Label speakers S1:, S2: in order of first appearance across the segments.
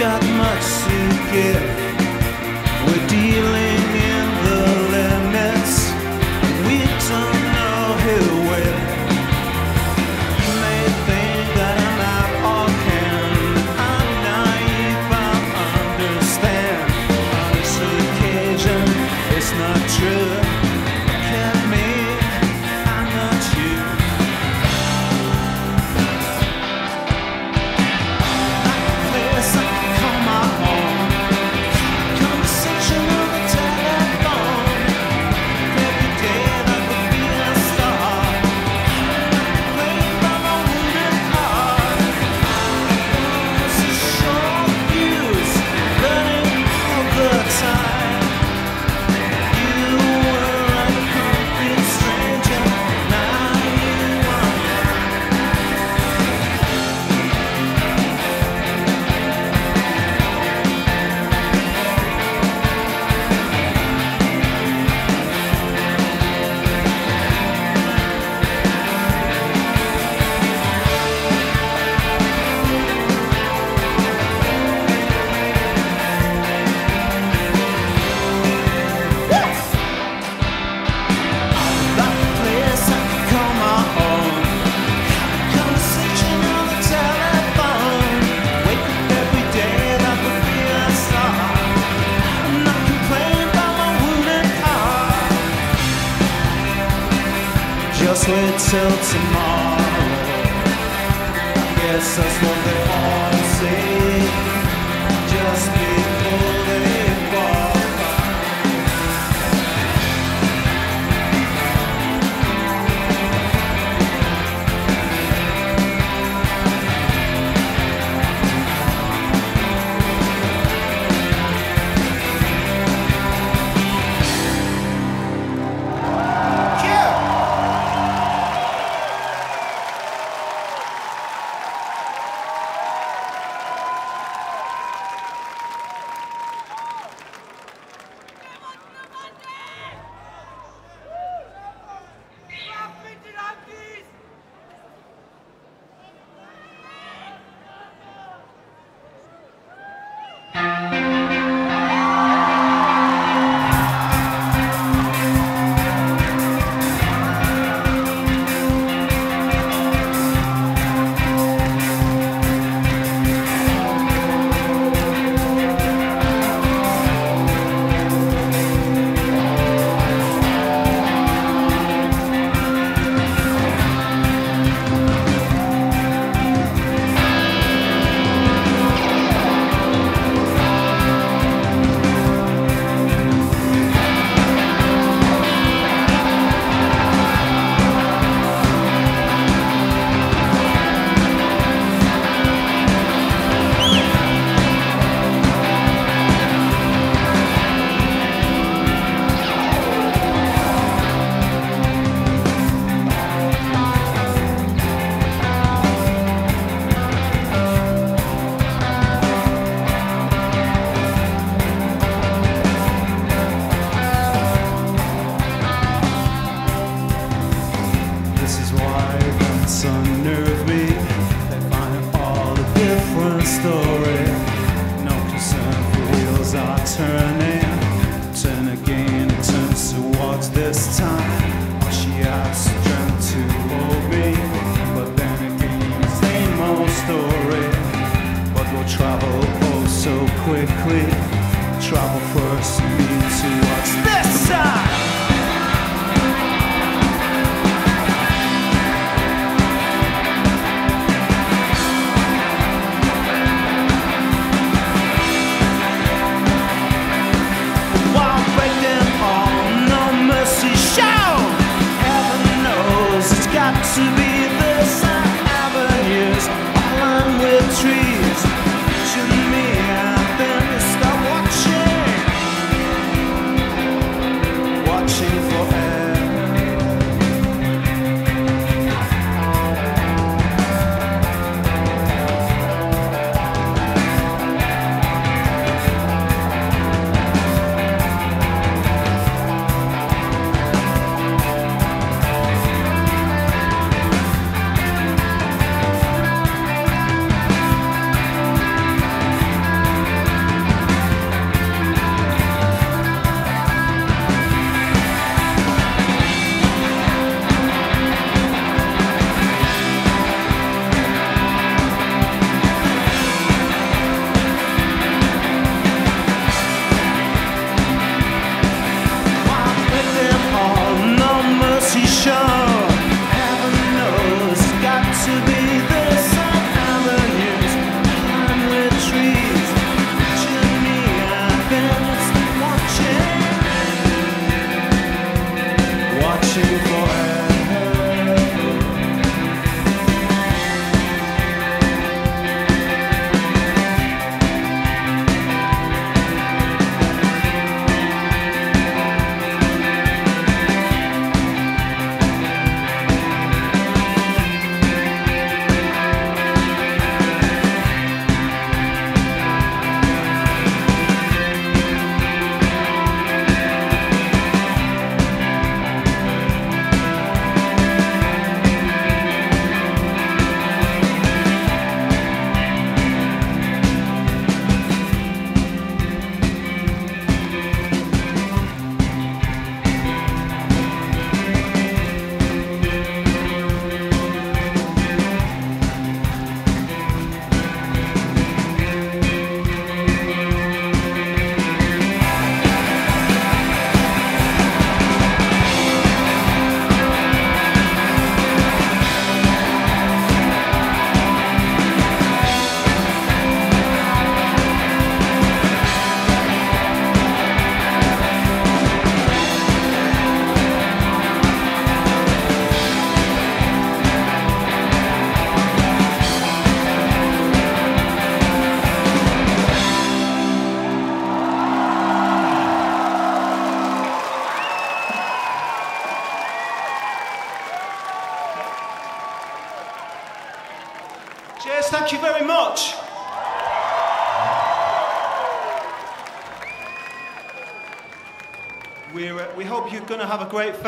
S1: got much to give. We're dealing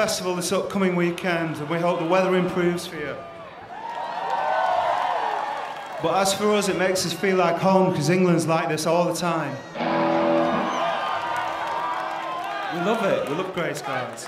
S2: Festival this upcoming weekend, and we hope the weather improves for you. But as for us, it makes us feel like home because England's like this all the time. We love it. We love
S1: Grace Guys.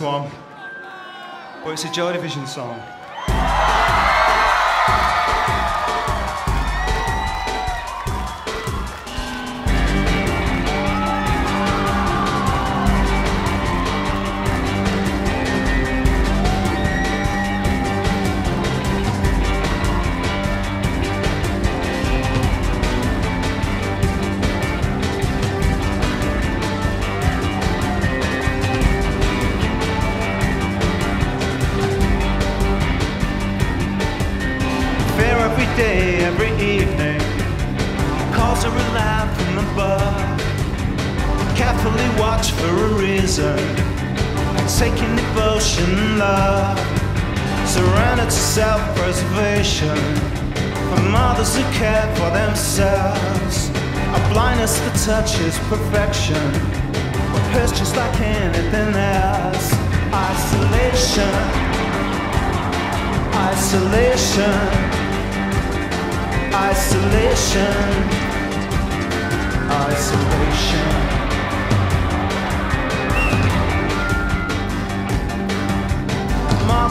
S1: One,
S2: but it's a Joy Division song.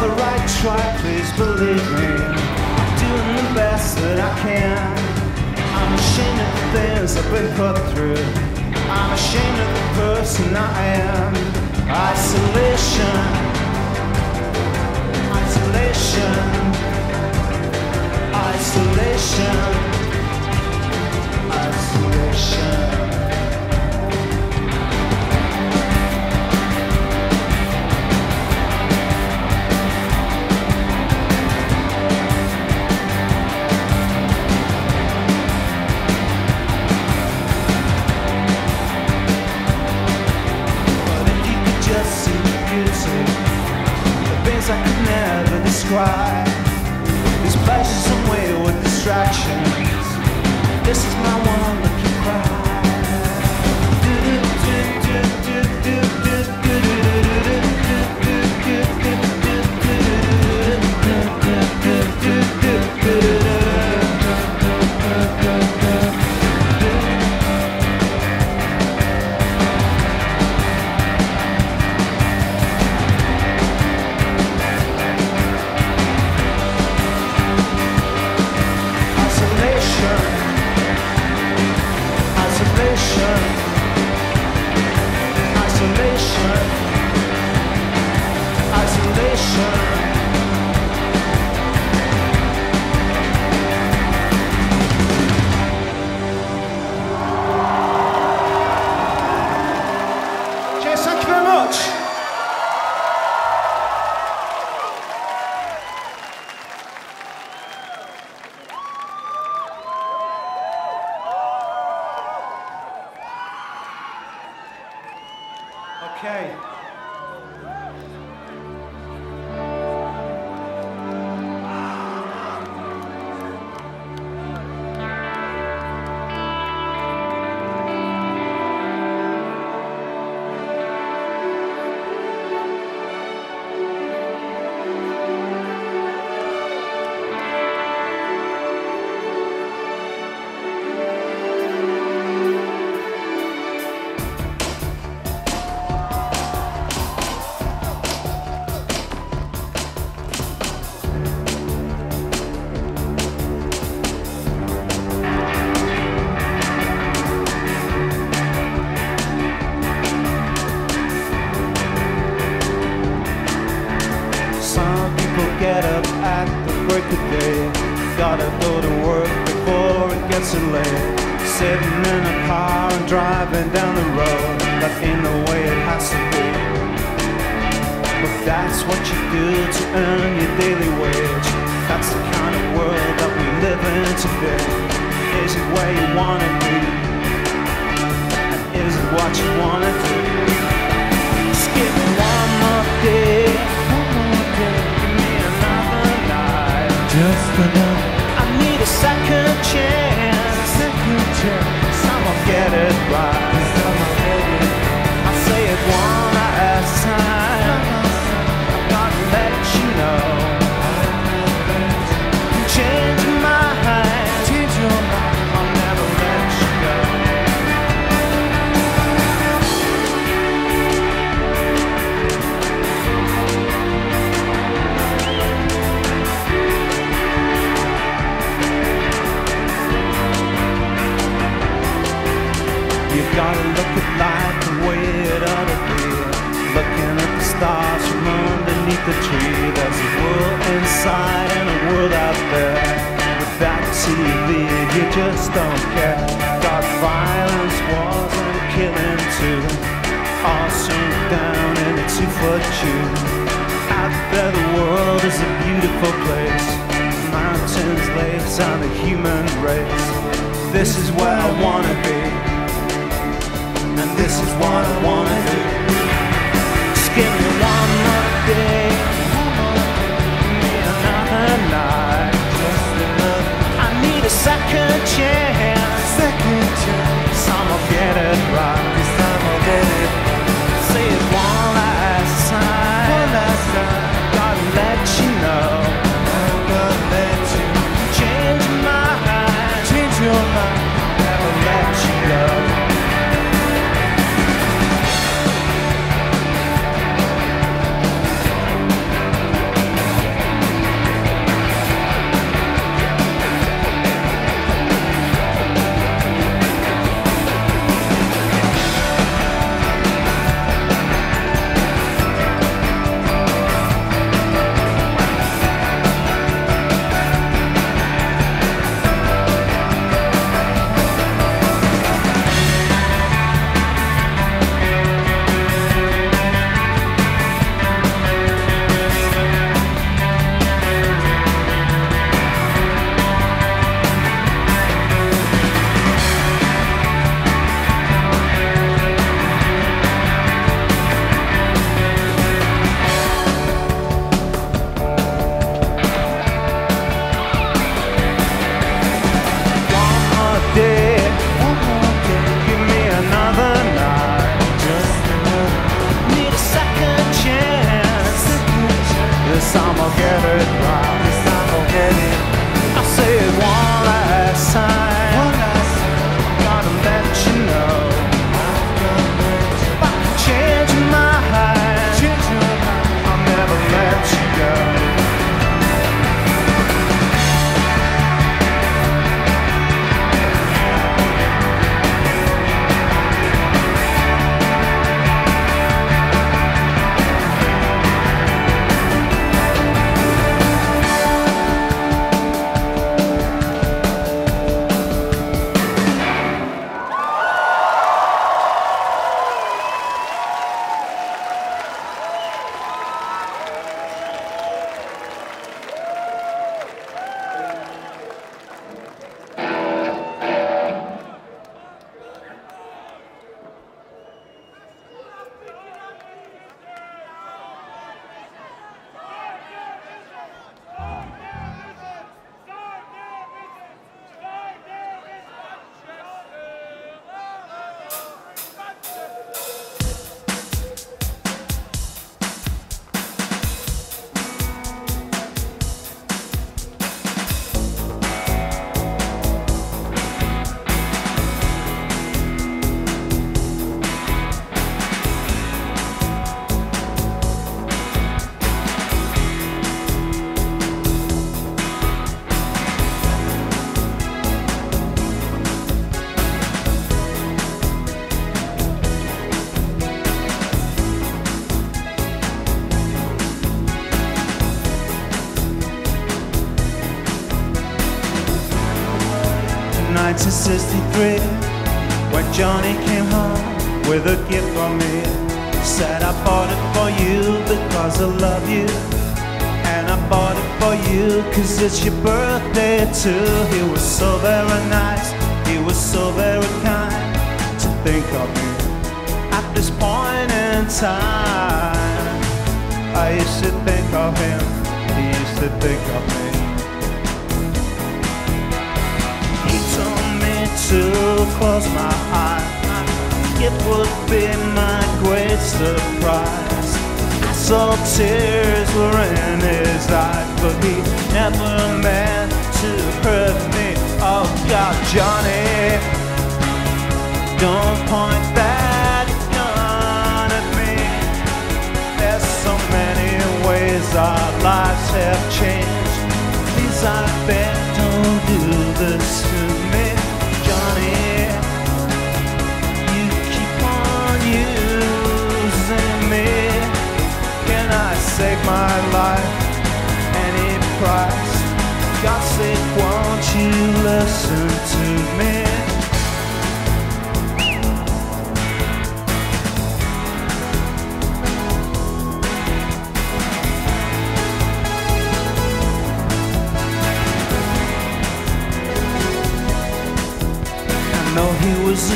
S1: Mother, I try, please believe me. I'm doing the best that I can. I'm ashamed of the things I've been put through. I'm ashamed of the person I am. Isolation isolation, isolation, isolation. Describe. These pleasures and wayward distractions. This is my one Sitting in a car and driving down the road. That ain't the way it has to be. But that's what you do to earn your daily wage. That's the kind of world that we live in today. Is it where you wanna be? And is it what you wanna do? Skip one more day. Give me another night.
S3: Just enough
S1: I need a second chance.
S3: Chance.
S1: I'ma get it right. I say it one a time. I gotta let you know. gotta look at
S3: life the way
S1: it ought to be. Looking at the stars from underneath the tree. There's a world inside and a world out there. Without TV, you just don't care. Got violence, wars, and killing too. All sunk down in a two-foot tube. Out there, the world is a beautiful place. Mountains, lakes, and the human race. This is where I wanna be and this is what I wanna do. Just give me one more day, give me another night. I need a second chance,
S3: second chance.
S1: I'ma get it right.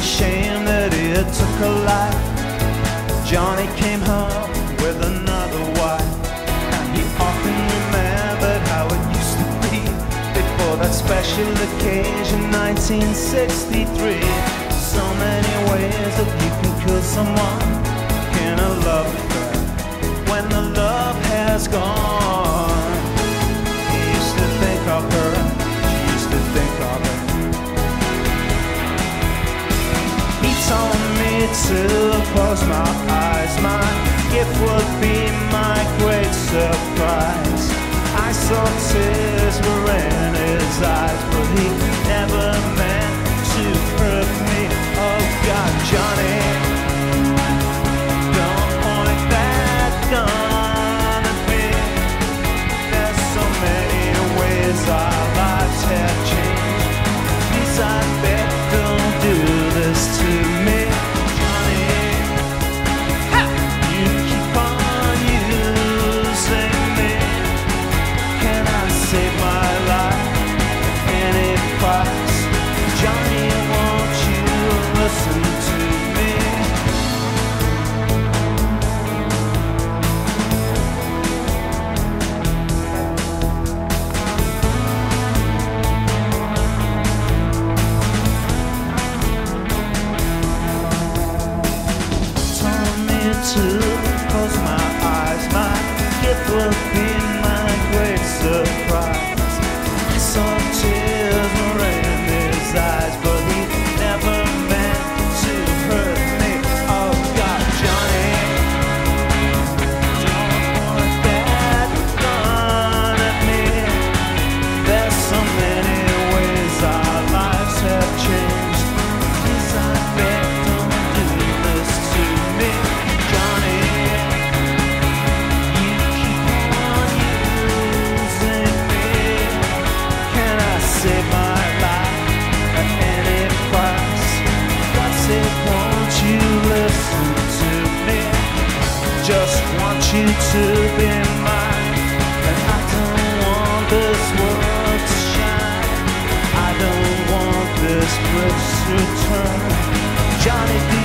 S1: shame that it took a life. Johnny came home with another wife, and he often remembered how it used to be before that special occasion, 1963. So many ways that you can kill someone in a love affair when the love has gone. to close my eyes. My gift would be my great surprise. I saw tears were in his eyes. you to be mine but I don't want this world to shine. I don't want this bliss to turn. Johnny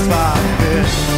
S2: satisfied.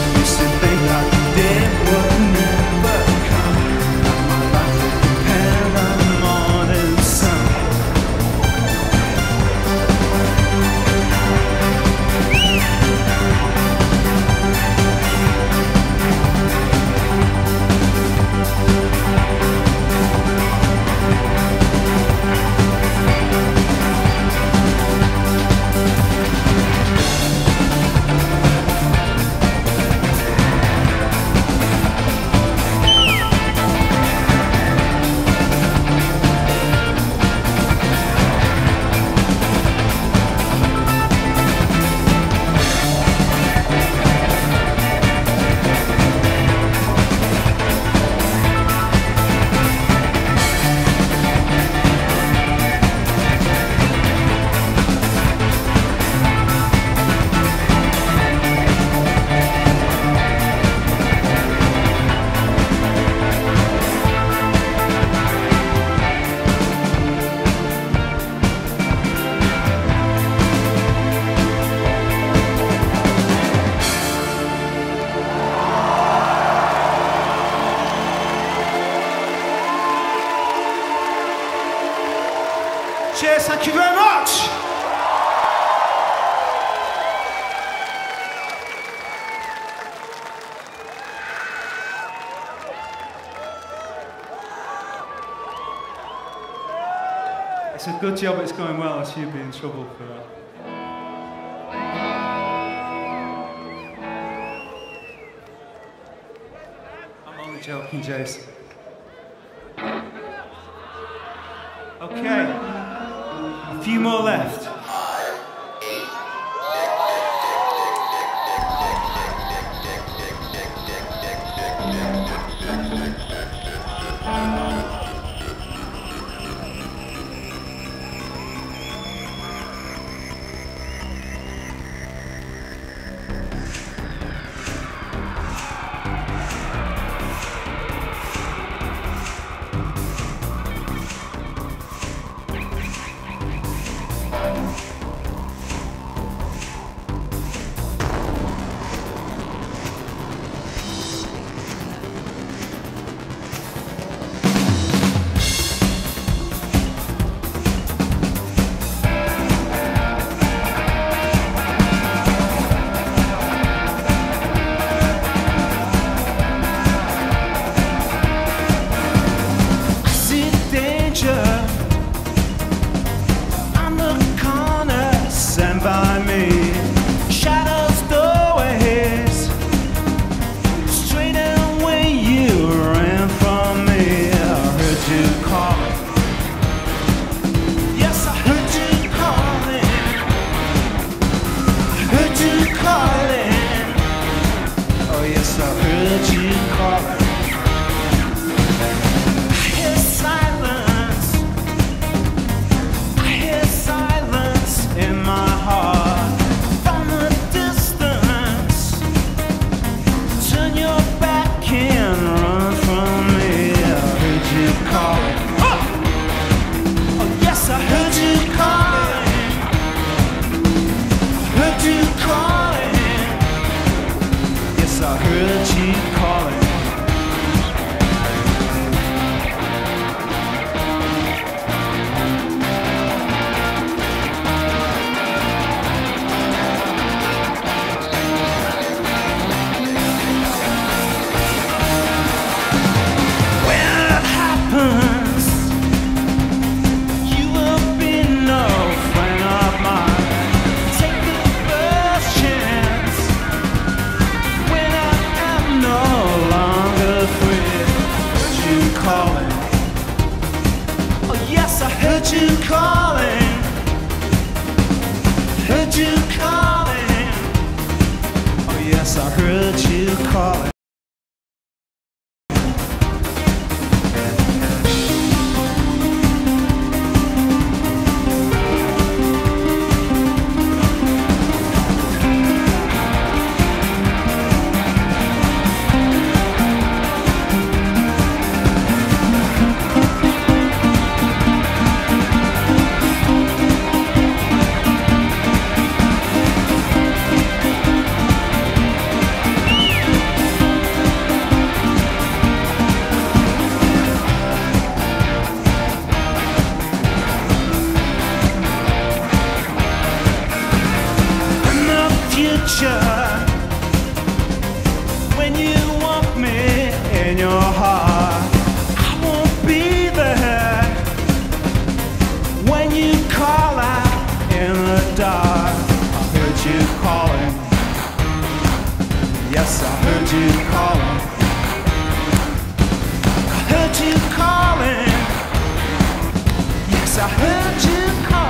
S2: job it's going well, else you'd be in trouble for that. I'm only joking, Jason.
S1: I heard you calling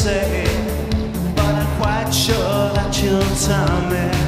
S2: say. But I'm quite sure that you'll tell me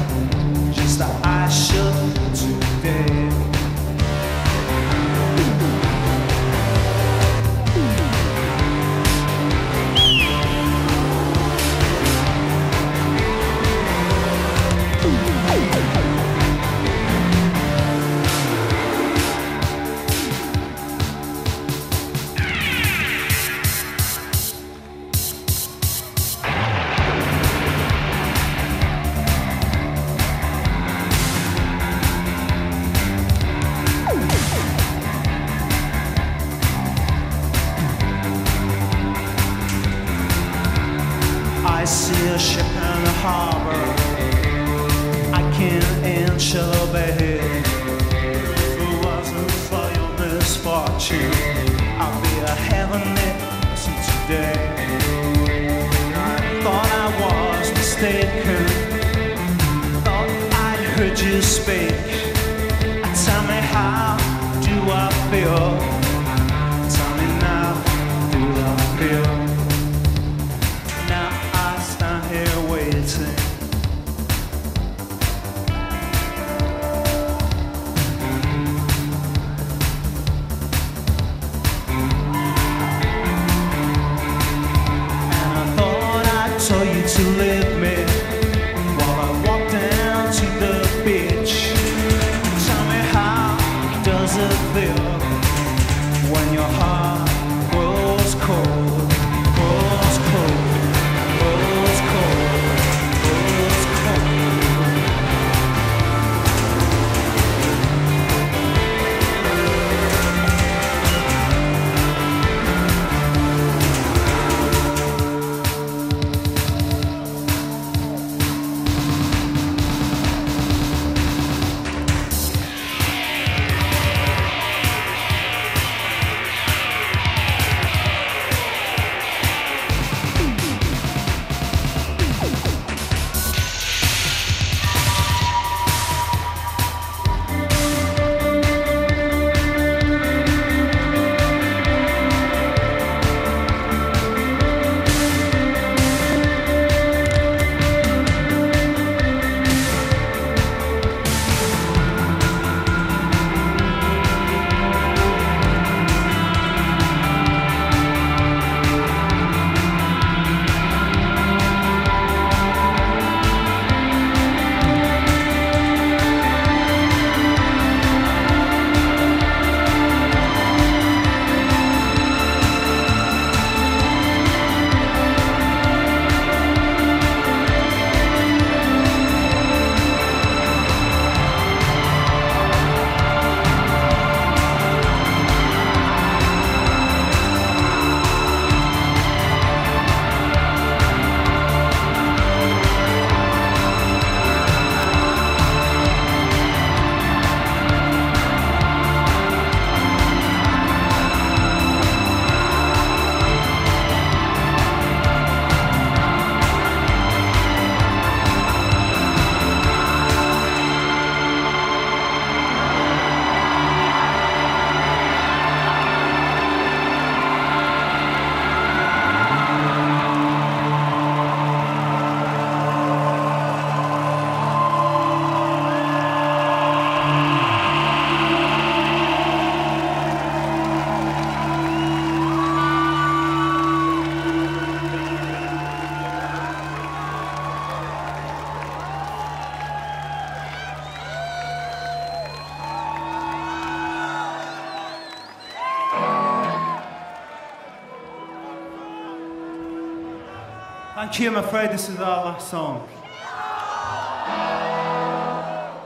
S2: I'm afraid this is our last song.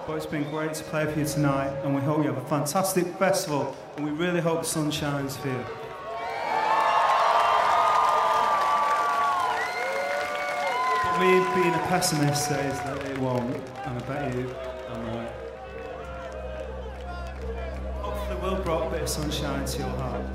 S2: But it's been great to play for you tonight, and we hope you have a fantastic festival, and we really hope the sun shines for you. Me being a pessimist says that it won't, and I bet you I'm right. Hopefully, we'll brought a bit of sunshine to your hearts.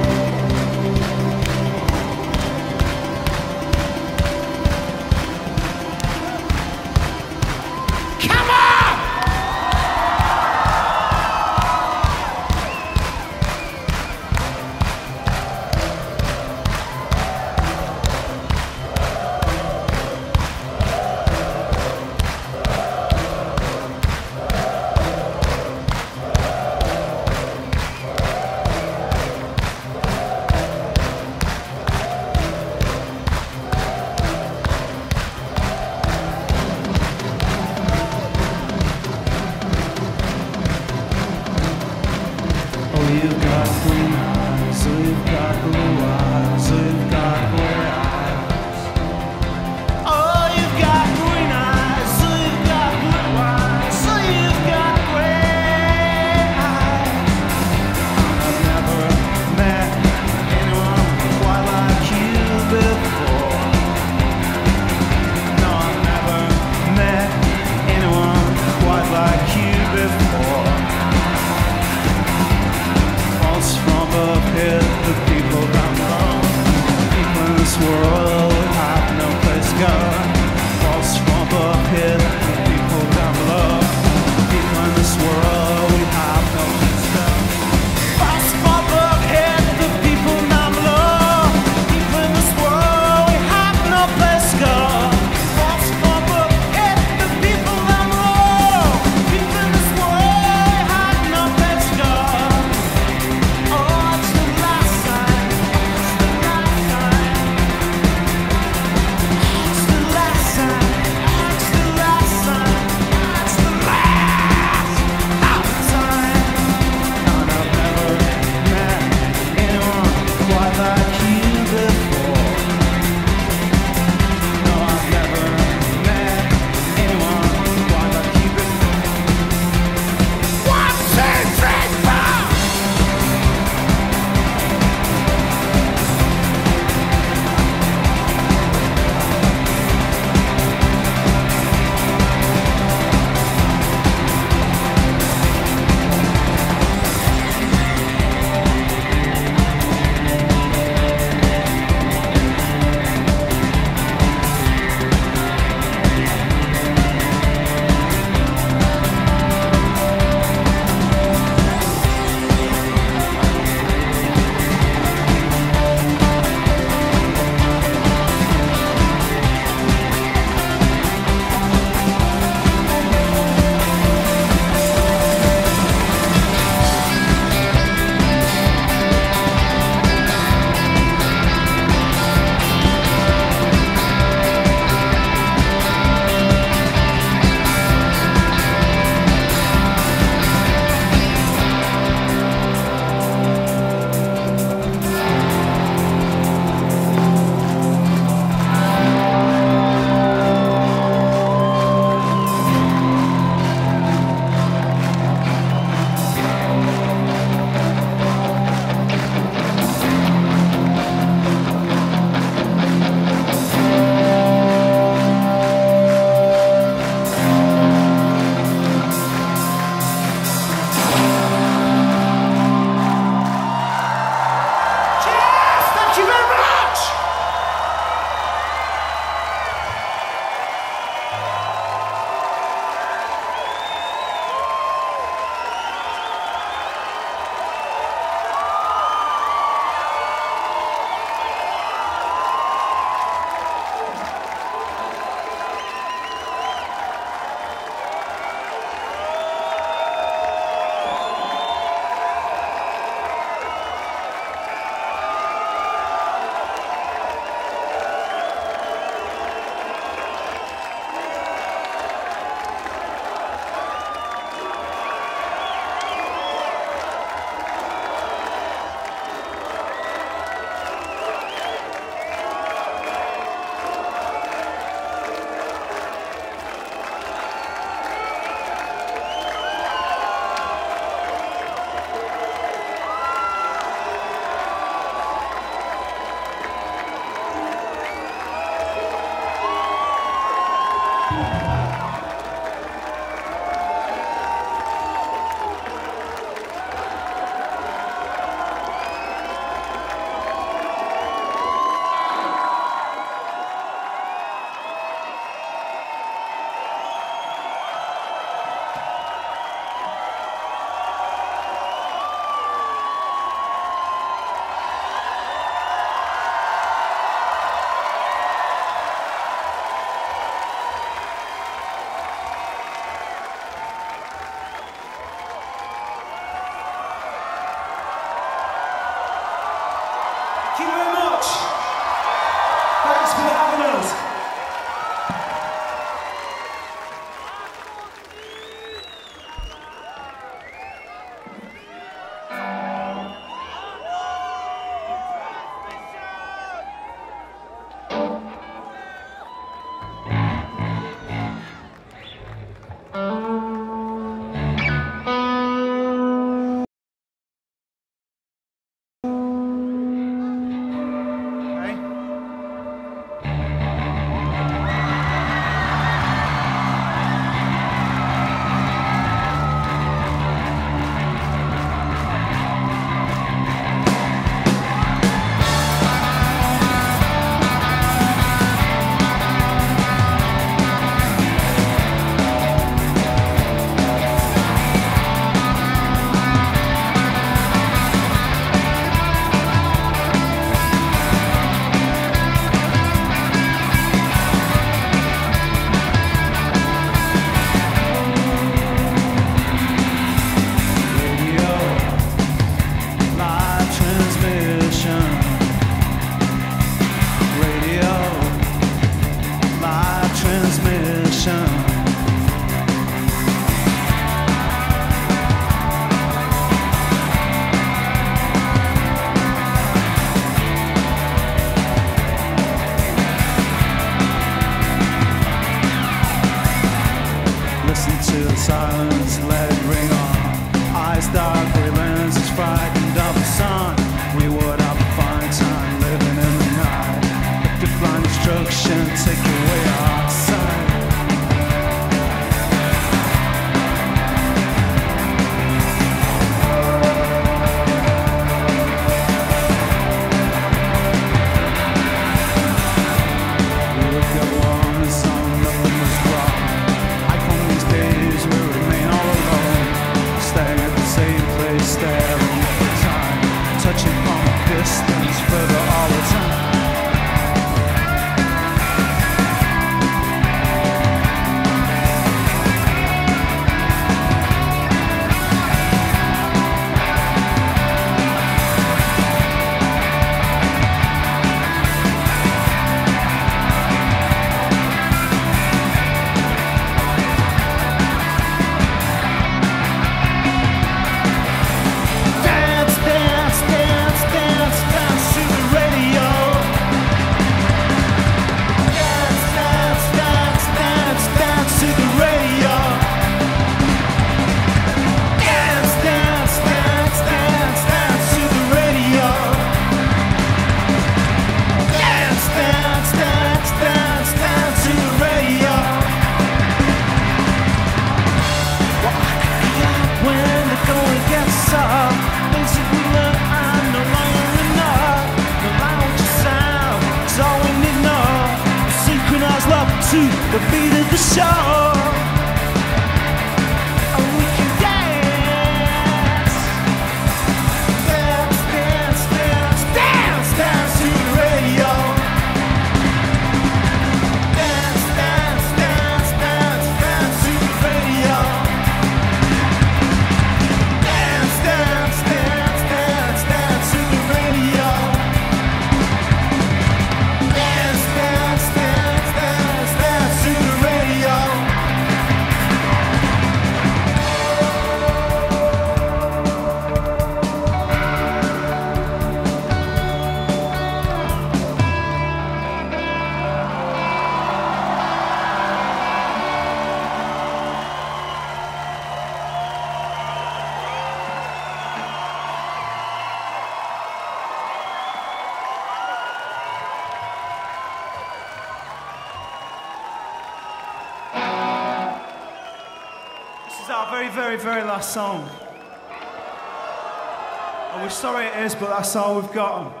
S2: that's
S1: all we've got.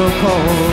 S1: will cold.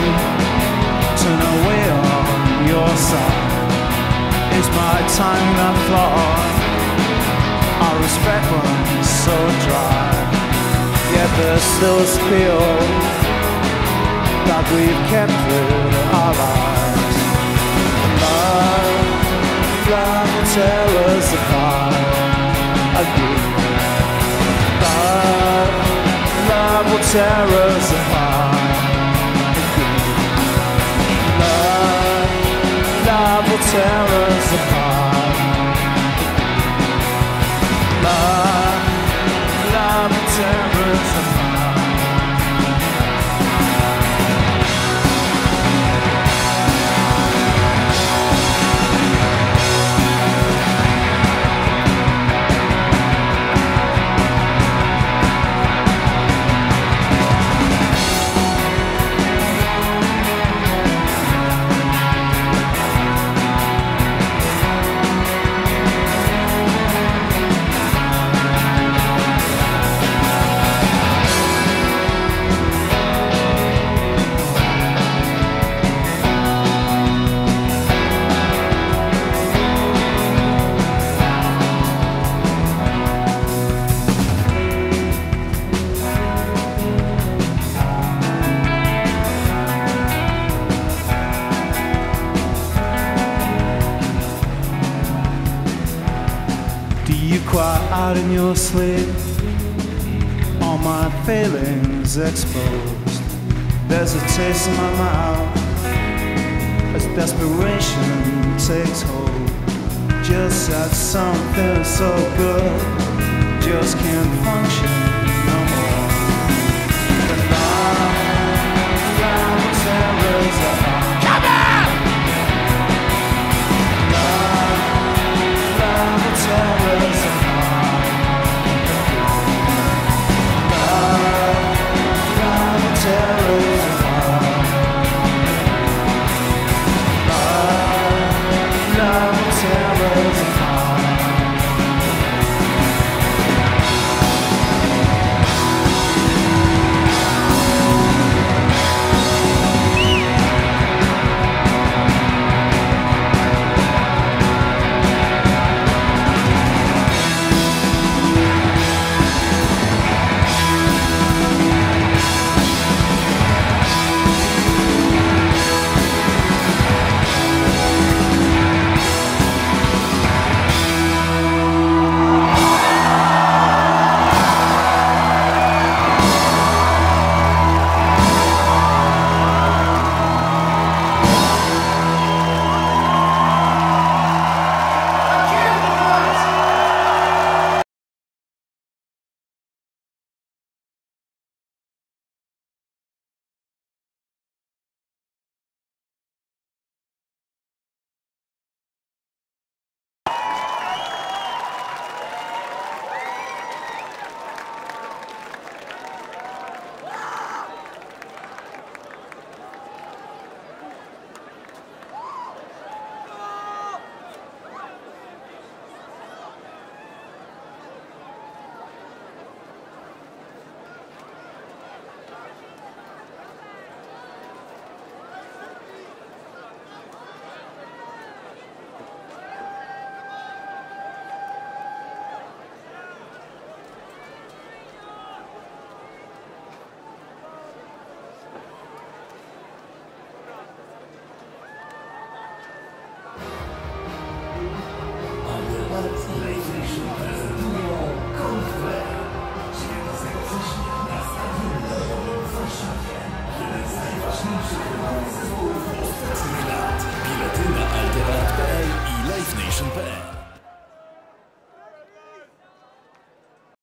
S1: Quiet in your sleep. All my failings exposed. There's a taste in my mouth as desperation takes hold. Just that something so good just can't function.